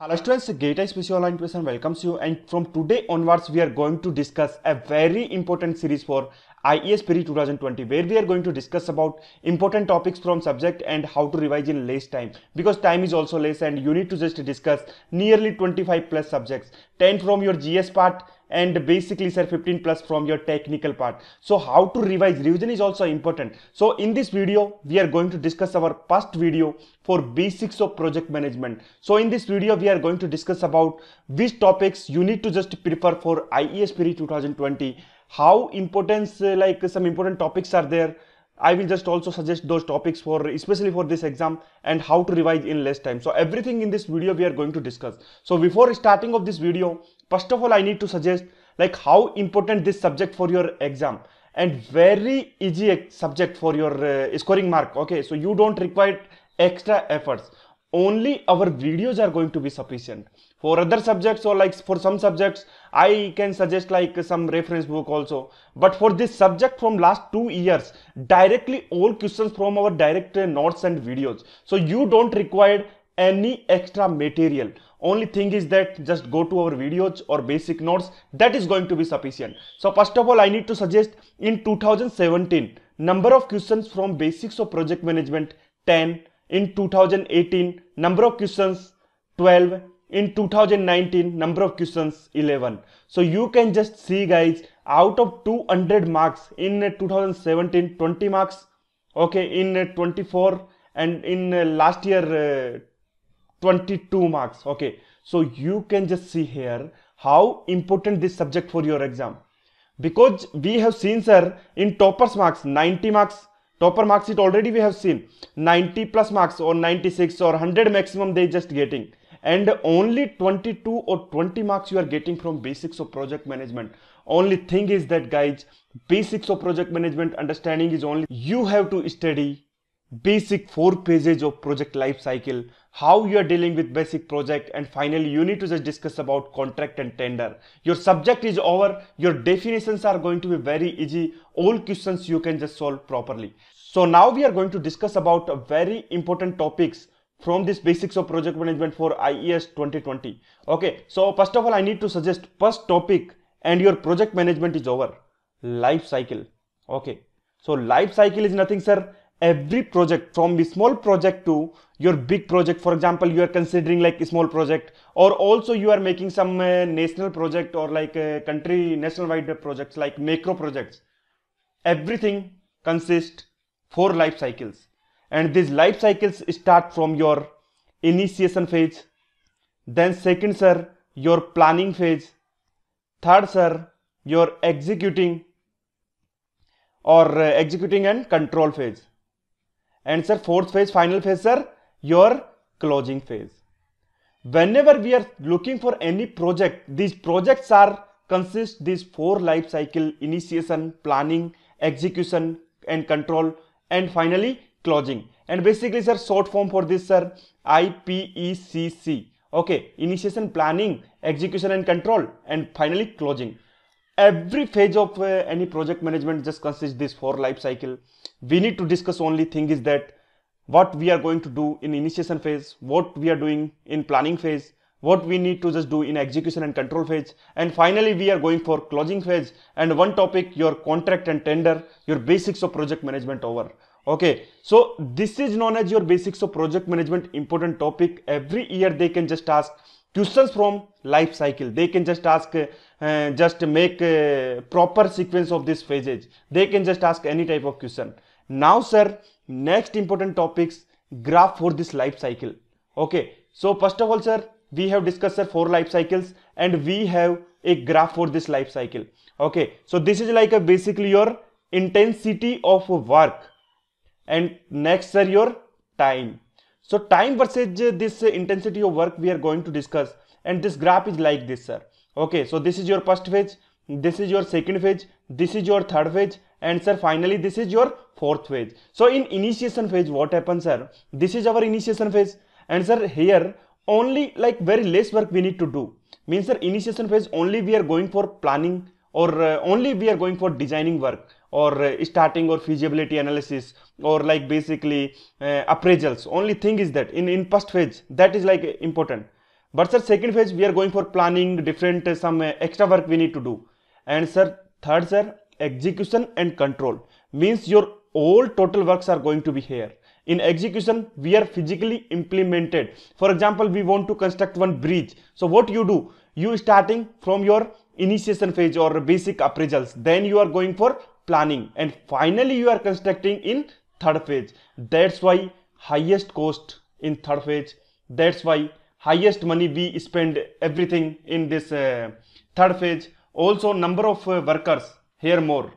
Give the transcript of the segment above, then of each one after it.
Hello students, Gate Special Online Tuition. Welcomes you. And from today onwards we are going to discuss a very important series for IES PRE 2020 where we are going to discuss about important topics from subject and how to revise in less time. Because time is also less and you need to just discuss nearly 25 plus subjects. 10 from your GS part and basically sir 15 plus from your technical part. So how to revise? Revision is also important. So in this video we are going to discuss our past video for basics of project management. So in this video we are going to discuss about which topics you need to just prepare for ies pre 2020 how importance uh, like some important topics are there I will just also suggest those topics for especially for this exam and how to revise in less time. So everything in this video we are going to discuss. So before starting of this video, first of all I need to suggest like how important this subject for your exam and very easy subject for your uh, scoring mark. Okay, so you don't require extra efforts only our videos are going to be sufficient for other subjects or like for some subjects i can suggest like some reference book also. But for this subject from last two years directly all questions from our direct notes and videos. So you don't require any extra material. Only thing is that just go to our videos or basic notes. That is going to be sufficient. So first of all i need to suggest in 2017 number of questions from basics of project management 10 in 2018 number of questions 12 in 2019 number of questions 11 so you can just see guys out of 200 marks in 2017 20 marks okay in 24 and in last year uh, 22 marks okay. So you can just see here how important this subject for your exam. Because we have seen sir in toppers marks 90 marks topper marks it already we have seen. 90 plus marks or 96 or 100 maximum they just getting and only 22 or 20 marks you are getting from basics of project management. Only thing is that guys basics of project management understanding is only you have to study basic four pages of project life cycle how you are dealing with basic project and finally you need to just discuss about contract and tender. Your subject is over your definitions are going to be very easy all questions you can just solve properly. So now we are going to discuss about very important topics from this basics of project management for IES 2020 okay so first of all I need to suggest first topic and your project management is over. Life cycle. Okay so life cycle is nothing sir. Every project from the small project to your big project for example you are considering like a small project or also you are making some uh, national project or like a country national wide projects like macro projects. Everything consists four life cycles and these life cycles start from your initiation phase. Then second sir your planning phase. Third sir your executing or uh, executing and control phase. And sir fourth phase final phase sir your closing phase. Whenever we are looking for any project these projects are consist these four life cycle initiation planning execution and control. And finally closing. And basically sir short form for this sir IPECC okay initiation planning execution and control and finally closing. Every phase of uh, any project management just consists this four life cycle. We need to discuss only thing is that what we are going to do in initiation phase what we are doing in planning phase what we need to just do in execution and control phase and finally we are going for closing phase. And one topic your contract and tender your basics of project management over okay so this is known as your basics of project management important topic. Every year they can just ask questions from life cycle. They can just ask uh, just make a proper sequence of this phases. They can just ask any type of question now sir next important topics graph for this life cycle. Okay so first of all sir we have discussed sir four life cycles and we have a graph for this life cycle. Okay so this is like a basically your intensity of work and next sir your time so time versus this intensity of work we are going to discuss and this graph is like this sir. Okay, so this is your first phase, this is your second phase, this is your third phase and sir finally this is your fourth phase. So in initiation phase what happens sir? This is our initiation phase and sir here only like very less work we need to do. Means sir initiation phase only we are going for planning or uh, only we are going for designing work or uh, starting or feasibility analysis or like basically uh, appraisals. Only thing is that in in first phase that is like important. But sir second phase we are going for planning different uh, some extra work we need to do. And sir third sir execution and control. Means your all total works are going to be here. In execution we are physically implemented. For example we want to construct one bridge. So what you do? You starting from your initiation phase or basic appraisals. Then you are going for planning. And finally you are constructing in third phase. That's why highest cost in third phase. That's why highest money we spend everything in this uh, third phase. Also number of uh, workers here more.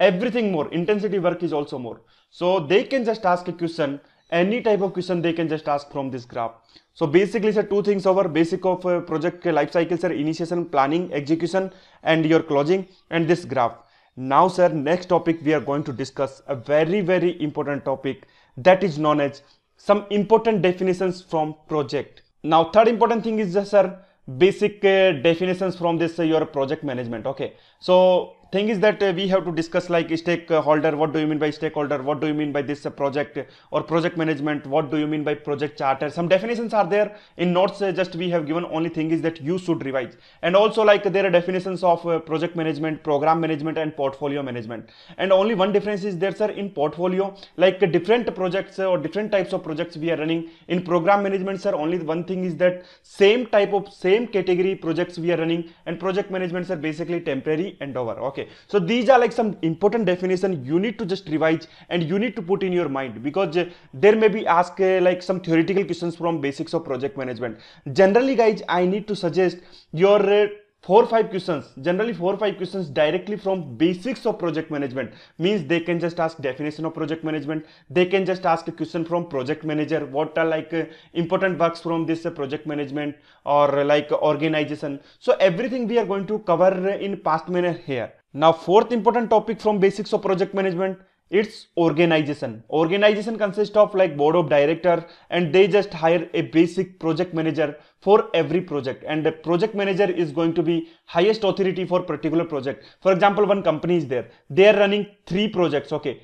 Everything more. Intensity work is also more. So they can just ask a question. Any type of question they can just ask from this graph. So basically sir two things over. Basic of uh, project life cycle sir initiation planning execution and your closing and this graph now sir next topic we are going to discuss a very very important topic that is known as some important definitions from project. Now third important thing is just sir basic uh, definitions from this uh, your project management. Okay. So thing is that uh, we have to discuss like stakeholder what do you mean by stakeholder? What do you mean by this uh, project or project management? What do you mean by project charter? Some definitions are there. In notes uh, just we have given only thing is that you should revise. And also like there are definitions of uh, project management program management and portfolio management. And only one difference is there sir in portfolio like different projects or different types of projects we are running. In program management sir only one thing is that same type of same category projects we are running. And project management are basically temporary and over okay okay so these are like some important definition you need to just revise and you need to put in your mind because uh, there may be ask uh, like some theoretical questions from basics of project management. Generally guys i need to suggest your uh, four five questions. Generally four five questions directly from basics of project management. Means they can just ask definition of project management. They can just ask a question from project manager. What are like uh, important works from this uh, project management or uh, like organization. So everything we are going to cover in past manner here now fourth important topic from basics of project management it's organization. Organization consists of like board of director and they just hire a basic project manager for every project. And the project manager is going to be highest authority for particular project. For example one company is there. They are running three projects okay?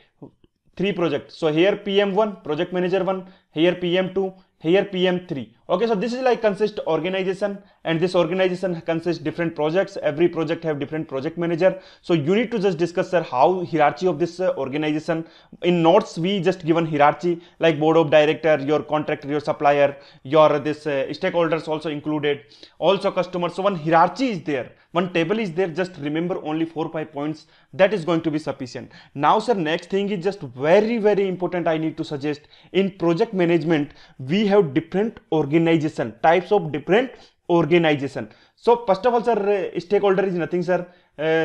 Three projects. So here pm1 project manager 1 here pm2 here pm3 okay so this is like consist organization and this organization consists different projects. Every project have different project manager. So you need to just discuss sir how hierarchy of this uh, organization. In notes we just given hierarchy like board of director your contractor your supplier your this uh, stakeholders also included. Also customers. So one hierarchy is there. One table is there. Just remember only four five points. That is going to be sufficient. Now sir next thing is just very very important i need to suggest. In project management we have different organisation types of different organisation so first of all sir stakeholder is nothing sir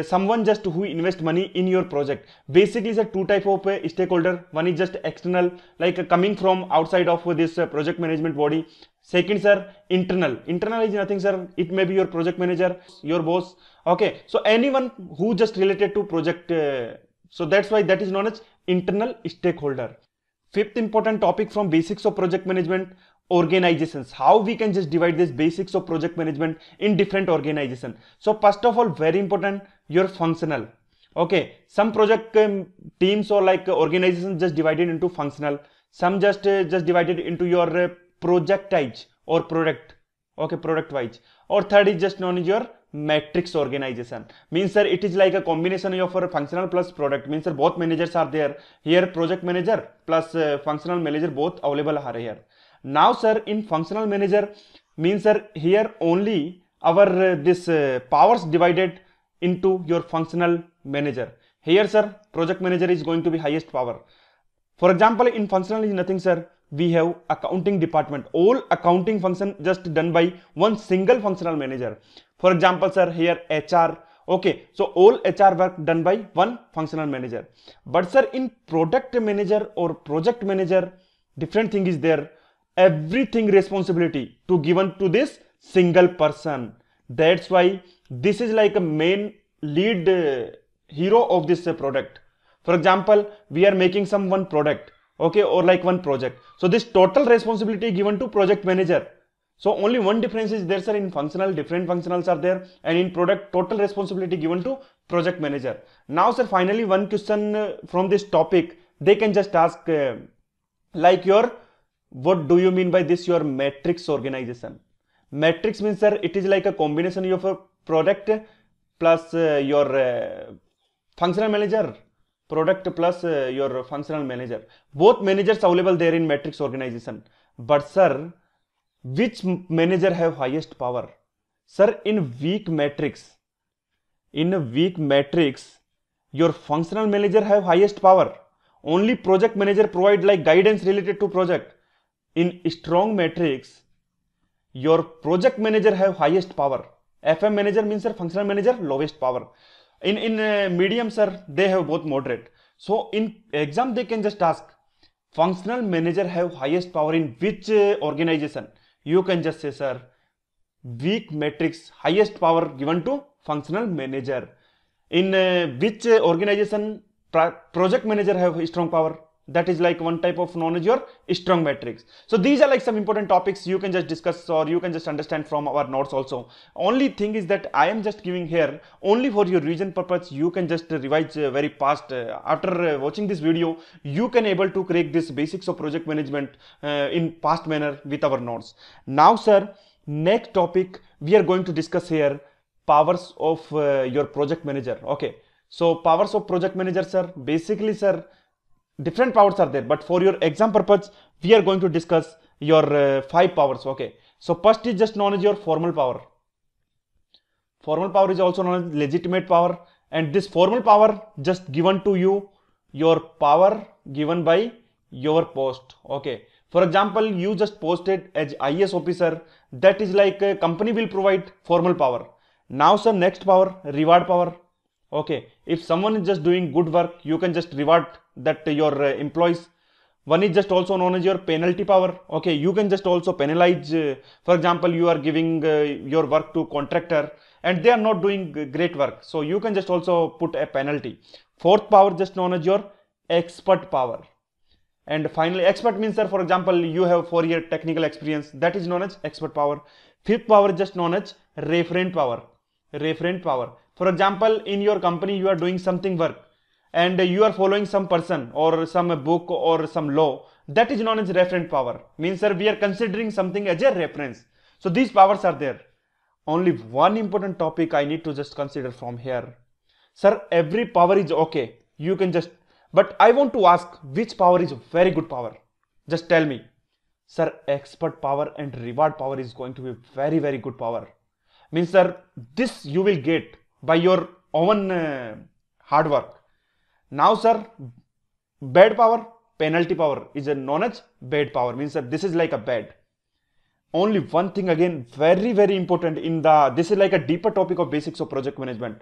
someone just who invest money in your project basically sir two type of stakeholder one is just external like coming from outside of this project management body second sir internal internal is nothing sir it may be your project manager your boss okay so any one who just related to project so that's why that is known as internal stakeholder fifth important topic from basics of project management organizations. How we can just divide this basics of project management in different organization. So first of all very important your functional. Okay some project um, teams or like organizations just divided into functional. Some just uh, just divided into your uh, project types or product. Okay product wise. Or third is just known as your matrix organization. Means sir it is like a combination of a functional plus product. Means sir both managers are there. Here project manager plus uh, functional manager both available are here now sir in functional manager means sir here only our uh, this uh, powers divided into your functional manager. Here sir project manager is going to be highest power. For example in functional is nothing sir. We have accounting department. All accounting function just done by one single functional manager. For example sir here hr okay so all hr work done by one functional manager. But sir in product manager or project manager different thing is there everything responsibility to given to this single person. That's why this is like a main lead uh, hero of this uh, product. For example we are making some one product okay or like one project. So this total responsibility given to project manager. So only one difference is there sir. In functional different functionals are there. And in product total responsibility given to project manager. Now sir finally one question uh, from this topic. They can just ask like your what do you mean by this your matrix organization? Matrix means sir it is like a combination of a product plus uh, your uh, functional manager. Product plus uh, your functional manager. Both managers available there in matrix organization. But sir which manager have highest power? Sir in weak matrix in a weak matrix your functional manager have highest power. Only project manager provide like guidance related to project in strong matrix your project manager have highest power. Fm manager means sir functional manager lowest power. In in uh, medium sir they have both moderate. So in exam they can just ask functional manager have highest power in which uh, organization? You can just say sir weak matrix highest power given to functional manager. In uh, which uh, organization project manager have strong power that is like one type of knowledge your strong matrix. So these are like some important topics you can just discuss or you can just understand from our notes also. Only thing is that i am just giving here only for your revision purpose you can just revise uh, very fast uh, after uh, watching this video you can able to create this basics of project management in fast manner with our notes. Now sir next topic we are going to discuss here powers of your project manager. Okay. So powers of project manager sir basically sir different powers are there but for your exam purpose we are going to discuss your uh, five powers okay? So first is just known as your formal power. Formal power is also known as legitimate power and this formal power just given to you your power given by your post okay? For example you just posted as IAS officer that is like a company will provide formal power. Now sir next power reward power okay? If someone is just doing good work you can just reward that your uh, employees one is just also known as your penalty power. Okay you can just also penalize uh, for example you are giving uh, your work to contractor and they are not doing great work. So you can just also put a penalty. Fourth power just known as your expert power. And finally expert means that for example you have four year technical experience. That is known as expert power. Fifth power just known as referent power. Referent power. For example in your company you are doing something work and you are following some person or some book or some law that is known as referent power. Means sir we are considering something as a reference. So these powers are there. Only one important topic i need to just consider from here. Sir every power is okay. You can just but i want to ask which power is a very good power? Just tell me. Sir expert power and reward power is going to be very very good power. Means sir this you will get by your own uh, hard work now, sir, bad power, penalty power is a known as bad power. Means that this is like a bad. Only one thing again, very, very important in the, this is like a deeper topic of basics of project management.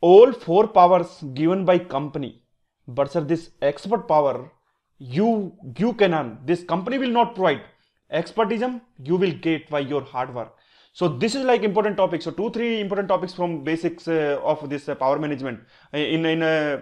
All four powers given by company, but sir, this expert power, you, you can earn. This company will not provide. Expertism, you will get by your hard work. So this is like important topics. So two, three important topics from basics uh, of this uh, power management. Uh, in in uh,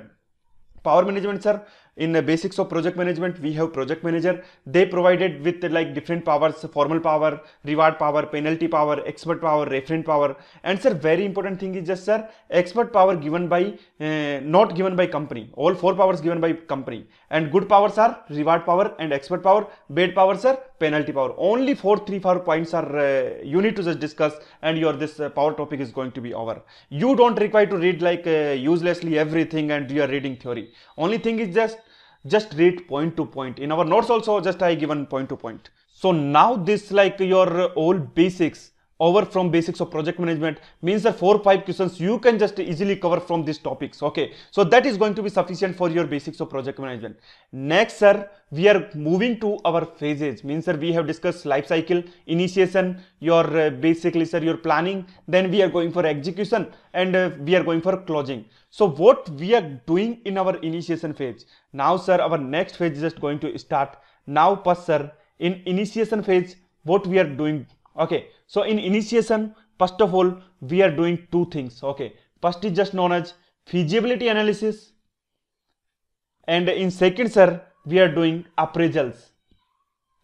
power management, sir, in the basics of project management we have project manager. They provided with like different powers formal power reward power penalty power expert power referent power. And sir very important thing is just sir expert power given by uh, not given by company. All four powers given by company. And good powers are reward power and expert power bad powers are penalty power. Only four three four points are uh, you need to just discuss and your this uh, power topic is going to be over. You don't require to read like uh, uselessly everything and you are reading theory. Only thing is just just read point to point. In our notes also just i given point to point. So now this like your all basics over from basics of project management means that four five questions you can just easily cover from these topics okay? So that is going to be sufficient for your basics of project management. Next sir we are moving to our phases. Means sir we have discussed life cycle initiation your uh, basically sir your planning then we are going for execution and uh, we are going for closing. So what we are doing in our initiation phase? Now sir our next phase is just going to start. Now first sir in initiation phase what we are doing? Okay so in initiation first of all we are doing two things. Okay. First is just known as feasibility analysis. And in second sir we are doing appraisals.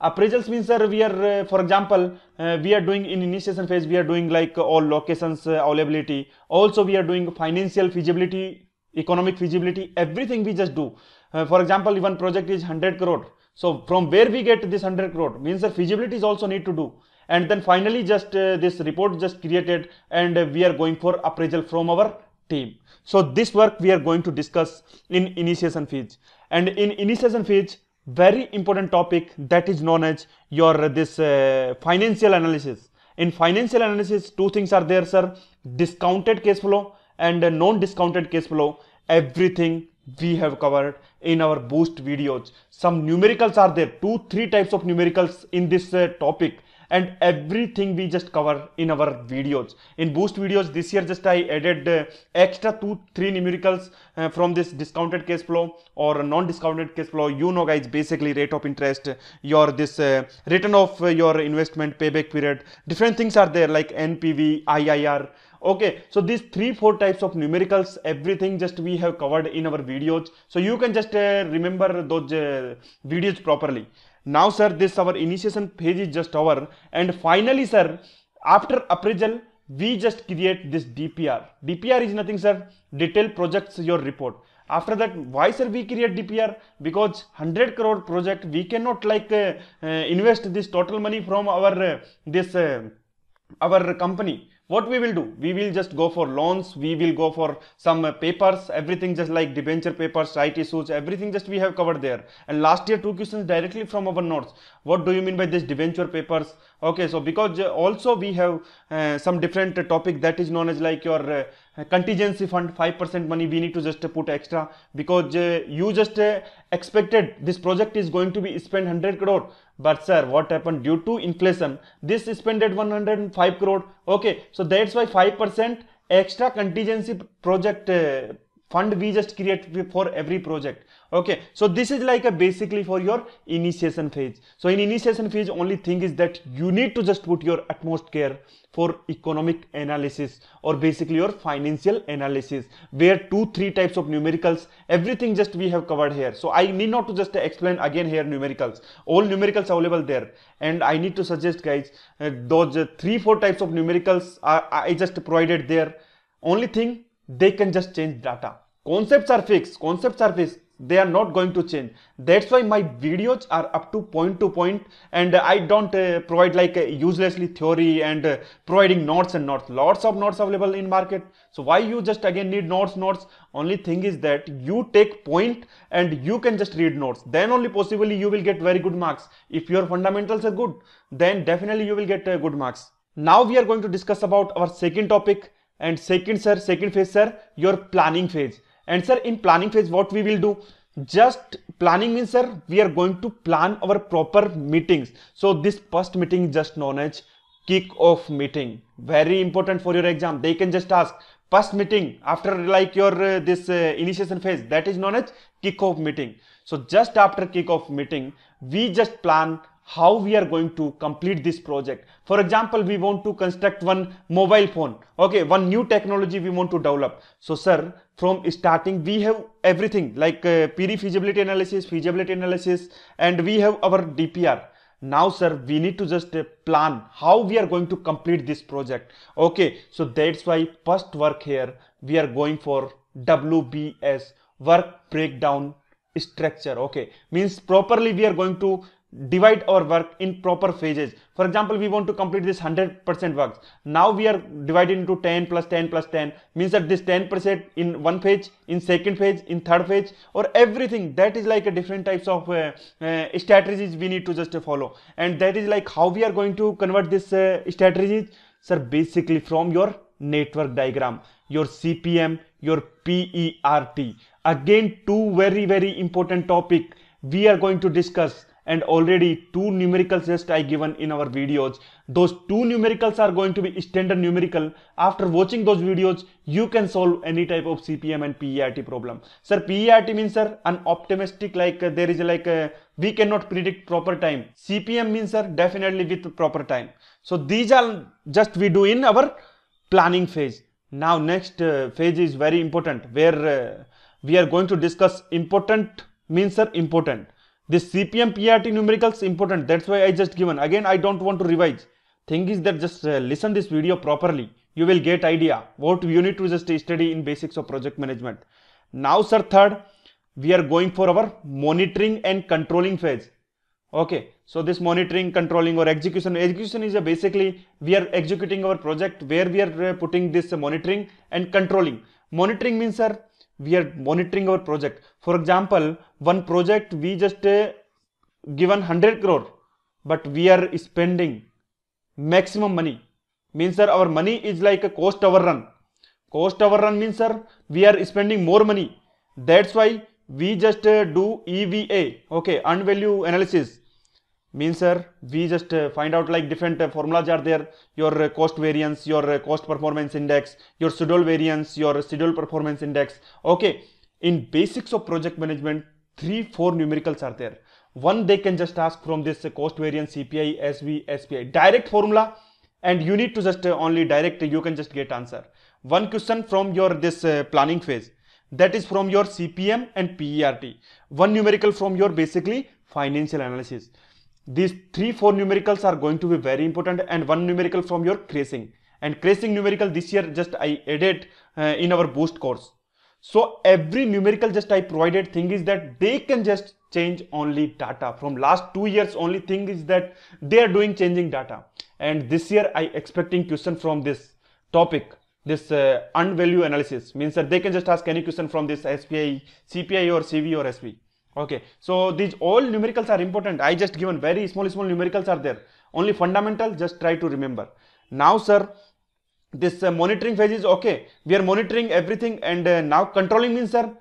Appraisals means sir we are uh, for example uh, we are doing in initiation phase we are doing like all locations uh, availability. Also we are doing financial feasibility economic feasibility everything we just do. Uh, for example one project is 100 crore. So from where we get this 100 crore? Means the feasibility is also need to do and then finally just uh, this report just created and uh, we are going for appraisal from our team. So this work we are going to discuss in initiation phase. And in initiation phase very important topic that is known as your uh, this uh, financial analysis. In financial analysis two things are there sir. Discounted cash flow and uh, non-discounted cash flow. Everything we have covered in our boost videos. Some numericals are there. Two three types of numericals in this uh, topic and everything we just cover in our videos. In boost videos this year just i added uh, extra two three numericals uh, from this discounted cash flow or non-discounted cash flow. You know guys basically rate of interest your this uh, return of uh, your investment payback period. Different things are there like npv irr okay so these three four types of numericals everything just we have covered in our videos. So you can just uh, remember those uh, videos properly now sir this our initiation page is just over. And finally sir after appraisal we just create this dpr dpr is nothing sir. Detail projects your report. After that why sir we create dpr because 100 crore project we cannot like uh, uh, invest this total money from our uh, this uh, our company what we will do? We will just go for loans. We will go for some uh, papers. Everything just like debenture papers right issues everything just we have covered there. And last year two questions directly from our notes. What do you mean by this debenture papers? Okay so because uh, also we have uh, some different topic that is known as like your uh, contingency fund 5% money we need to just put extra because uh, you just uh, expected this project is going to be spent 100 crore. But sir what happened? Due to inflation this spended 105 crore. Okay so that's why 5% extra contingency project uh, fund we just create for every project okay so this is like a basically for your initiation phase. So in initiation phase only thing is that you need to just put your utmost care for economic analysis or basically your financial analysis where two three types of numericals everything just we have covered here. So i need not to just explain again here numericals. All numericals available there. And i need to suggest guys uh, those uh, three four types of numericals are, i just provided there. Only thing they can just change data. Concepts are fixed. Concepts are fixed they are not going to change. That's why my videos are up to point to point and i don't uh, provide like uselessly theory and uh, providing notes and notes. Lots of notes available in market. So why you just again need notes notes? Only thing is that you take point and you can just read notes. Then only possibly you will get very good marks. If your fundamentals are good then definitely you will get uh, good marks. Now we are going to discuss about our second topic and second sir second phase sir your planning phase and sir in planning phase what we will do? Just planning means sir we are going to plan our proper meetings. So this first meeting is just known as kick off meeting. Very important for your exam. They can just ask. First meeting after like your uh, this uh, initiation phase that is known as kick off meeting. So just after kick off meeting we just plan how we are going to complete this project. For example we want to construct one mobile phone. Okay one new technology we want to develop. So sir from starting we have everything like uh, pre-feasibility analysis feasibility analysis and we have our dpr now sir we need to just uh, plan how we are going to complete this project. Okay so that's why first work here we are going for wbs work breakdown structure. Okay means properly we are going to divide our work in proper phases. For example we want to complete this 100% works. Now we are divided into 10 plus 10 plus 10 means that this 10% in one page in second page in third page or everything. That is like a different types of uh, uh, strategies we need to just follow. And that is like how we are going to convert this uh, strategies. Sir basically from your network diagram your cpm your pert again two very very important topic we are going to discuss and already two numericals just I given in our videos. Those two numericals are going to be standard numerical. After watching those videos, you can solve any type of CPM and PERT problem. Sir, PERT means sir, an optimistic like uh, there is like uh, we cannot predict proper time. CPM means sir, definitely with proper time. So these are just we do in our planning phase. Now next uh, phase is very important where uh, we are going to discuss important means sir important this CPM PERT numericals important. That's why I just given. Again, I don't want to revise. Thing is that just uh, listen this video properly. You will get idea what you need to just study in basics of project management. Now, sir, third, we are going for our monitoring and controlling phase. okay so this monitoring controlling or execution execution is a basically we are executing our project where we are uh, putting this monitoring and controlling monitoring means sir we are monitoring our project for example one project we just uh, given 100 crore but we are spending maximum money means sir our money is like a cost overrun cost overrun means sir we are spending more money that's why we just uh, do EVA okay earned value analysis means sir we just uh, find out like different uh, formulas are there. Your uh, cost variance your cost performance index your schedule variance your schedule performance index. Okay. In basics of project management three four numericals are there. One they can just ask from this cost variance cpi sv spi direct formula and you need to just only direct you can just get answer. One question from your this planning phase. That is from your cpm and pert one numerical from your basically financial analysis these three four numericals are going to be very important and one numerical from your crashing and crashing numerical this year just i added uh, in our boost course. So every numerical just i provided thing is that they can just change only data. From last two years only thing is that they are doing changing data. And this year i expecting question from this topic this uh, earned value analysis. Means that they can just ask any question from this spi cpi or cv or sv okay so these all numericals are important. I just given very small small numericals are there. Only fundamental just try to remember. Now sir this uh, monitoring phase is okay. We are monitoring everything and uh, now controlling means sir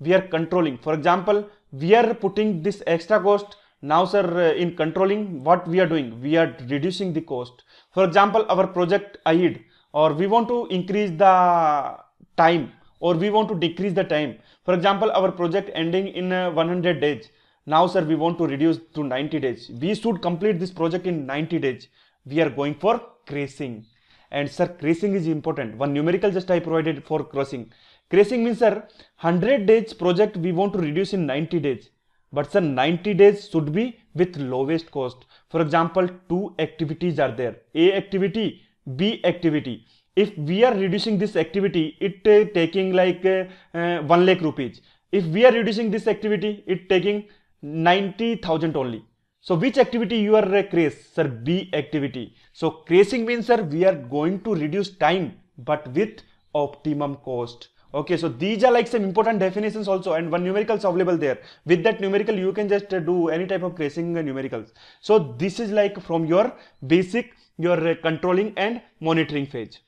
we are controlling. For example we are putting this extra cost. Now sir uh, in controlling what we are doing? We are reducing the cost. For example our project aid or we want to increase the time or we want to decrease the time. For example our project ending in uh, 100 days. Now sir we want to reduce to 90 days. We should complete this project in 90 days. We are going for crashing and sir crashing is important. One numerical just i provided for crossing. Crashing means sir 100 days project we want to reduce in 90 days. But sir 90 days should be with lowest cost. For example two activities are there. A activity b activity. If we are reducing this activity it uh, taking like uh, 1 lakh rupees. If we are reducing this activity it taking 90000 only. So which activity you are uh, sir b activity. So crashing means sir we are going to reduce time but with optimum cost. Okay so these are like some important definitions also and one numericals available there. With that numerical you can just uh, do any type of crashing uh, numericals. So this is like from your basic your controlling and monitoring phase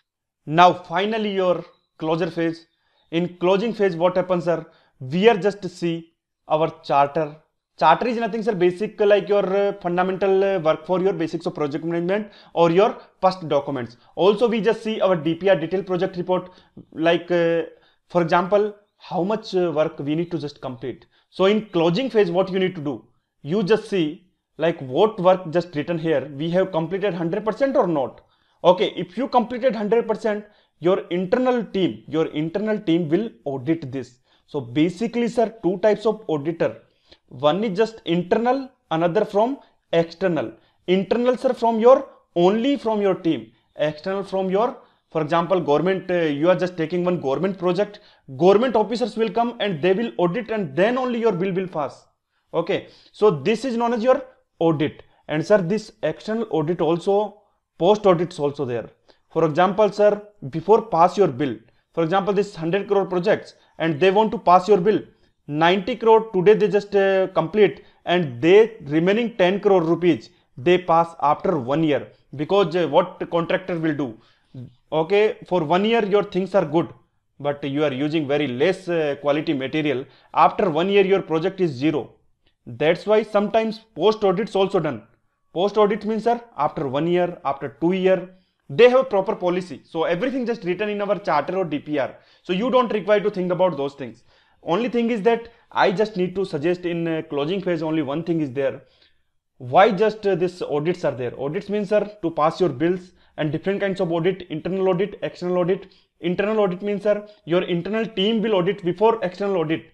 now finally your closure phase. In closing phase what happens sir? We are just see our charter. Charter is nothing sir basic like your uh, fundamental uh, work for your basics of project management or your first documents. Also we just see our DPR detailed project report like uh, for example how much uh, work we need to just complete. So in closing phase what you need to do? You just see like what work just written here we have completed 100% or not? Okay if you completed 100% your internal team your internal team will audit this. So basically sir two types of auditor. One is just internal another from external. Internal sir from your only from your team. External from your for example government uh, you are just taking one government project government officers will come and they will audit and then only your bill will pass. Okay so this is known as your audit. And sir this external audit also post audits also there. For example sir before pass your bill for example this 100 crore projects and they want to pass your bill 90 crore today they just uh, complete and they remaining 10 crore rupees they pass after one year. Because uh, what contractor will do? Okay for one year your things are good but you are using very less uh, quality material. After one year your project is zero that's why sometimes post audits also done Post audit means sir, after one year, after two year, they have a proper policy. So everything just written in our charter or DPR. So you don't require to think about those things. Only thing is that I just need to suggest in closing phase only one thing is there. Why just uh, this audits are there? Audits means sir to pass your bills and different kinds of audit, internal audit, external audit. Internal audit means sir your internal team will audit before external audit.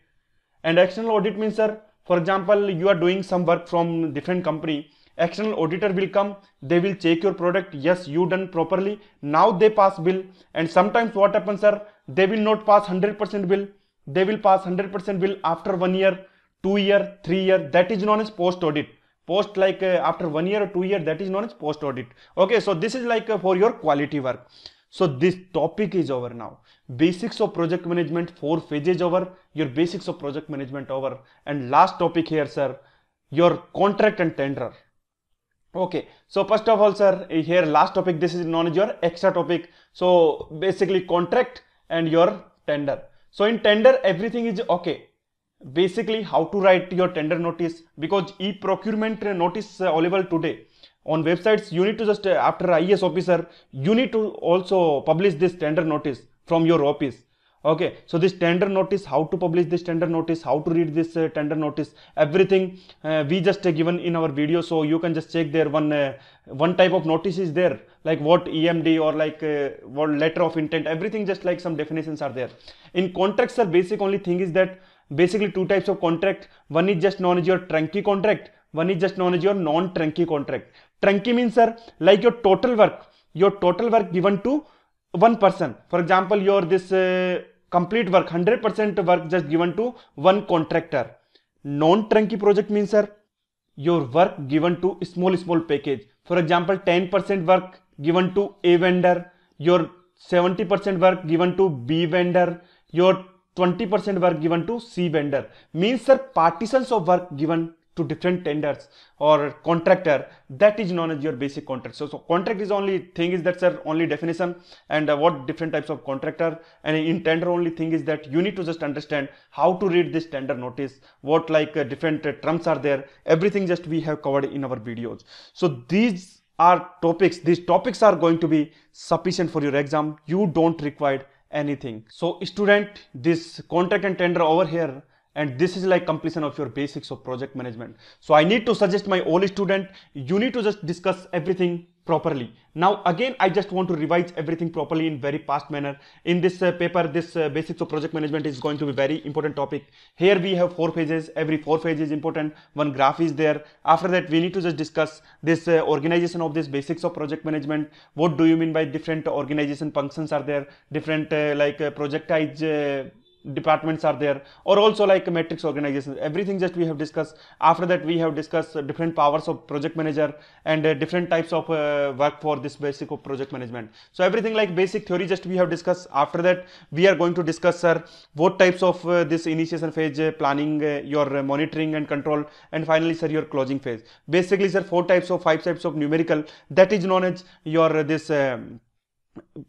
And external audit means sir for example you are doing some work from different company. External auditor will come. They will check your product. Yes you done properly. Now they pass bill. And sometimes what happens sir? They will not pass 100% bill. They will pass 100% bill after one year two year three year. That is known as post audit post like uh, after one year or two year that is known as post audit okay so this is like uh, for your quality work so this topic is over now. Basics of project management four phases over. Your basics of project management over. And last topic here sir your contract and tender. Okay. So first of all sir here last topic this is known as your extra topic. So basically contract and your tender. So in tender everything is okay. Basically how to write your tender notice? Because e-procurement notice available today on websites you need to just after IAS officer you need to also publish this tender notice from your office. Okay so this tender notice how to publish this tender notice how to read this uh, tender notice everything uh, we just uh, given in our video. So you can just check there one uh, one type of notice is there like what emd or like uh, what letter of intent everything just like some definitions are there. In contracts the basic only thing is that basically two types of contract. One is just known as your turnkey contract one is just known as your non turnkey contract turnkey means sir like your total work. Your total work given to one person. For example your this uh, complete work 100% work just given to one contractor. Non-turnkey project means sir your work given to small small package. For example 10% work given to a vendor your 70% work given to b vendor your 20% work given to c vendor. Means sir partitions of work given to different tenders or contractor that is known as your basic contract. So, so contract is only thing is that's our only definition and uh, what different types of contractor. And in tender only thing is that you need to just understand how to read this tender notice what like uh, different uh, terms are there. Everything just we have covered in our videos. So these are topics these topics are going to be sufficient for your exam. You don't require anything. So student this contract and tender over here and this is like completion of your basics of project management. So i need to suggest my all student. You need to just discuss everything properly. Now again i just want to revise everything properly in very fast manner. In this uh, paper this uh, basics of project management is going to be very important topic. Here we have four phases. Every four phase is important. One graph is there. After that we need to just discuss this uh, organization of this basics of project management. What do you mean by different organization functions are there? Different uh, like uh, projectized uh, departments are there or also like matrix organizations. Everything just we have discussed. After that we have discussed different powers of project manager and uh, different types of uh, work for this basic of project management. So everything like basic theory just we have discussed. After that we are going to discuss sir what types of uh, this initiation phase uh, planning uh, your uh, monitoring and control and finally sir your closing phase. Basically sir four types of five types of numerical that is known as your this um,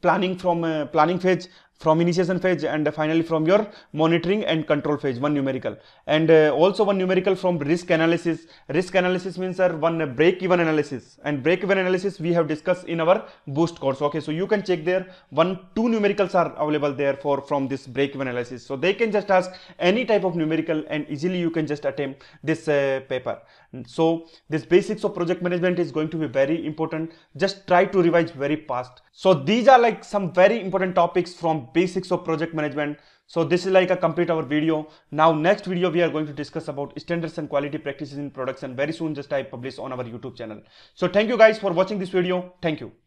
planning from planning phase from initiation phase and finally from your monitoring and control phase one numerical. And uh, also one numerical from risk analysis. Risk analysis means sir one break even analysis. And break even analysis we have discussed in our boost course. Okay so you can check there. One two numericals are available there for from this break even analysis. So they can just ask any type of numerical and easily you can just attempt this uh, paper so this basics of project management is going to be very important. Just try to revise very fast. So these are like some very important topics from basics of project management. So this is like a complete our video. Now next video we are going to discuss about standards and quality practices in production very soon just i publish on our youtube channel. So thank you guys for watching this video. Thank you